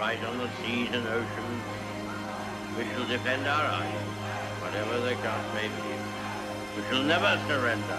fight on the seas and oceans. We shall defend our island, whatever the cost may be. We shall never surrender.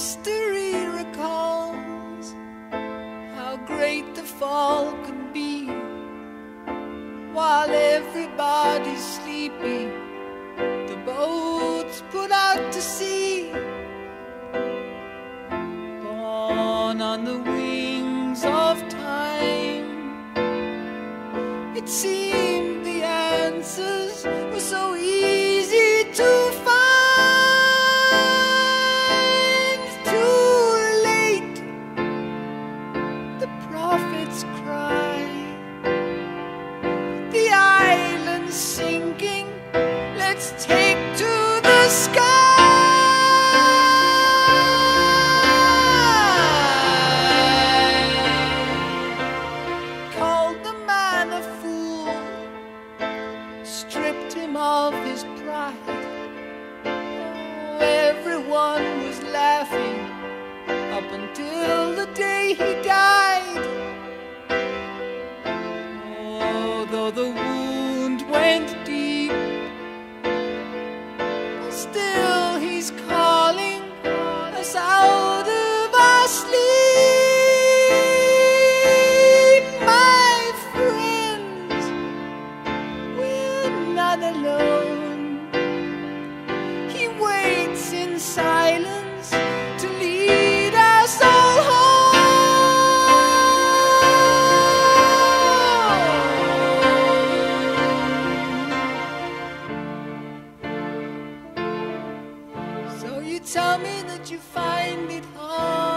History recalls how great the fall could be while everybody's sleeping. The boats put out to sea, borne on the wings of time. It seemed the answers Take to the sky. tell me that you find it hard.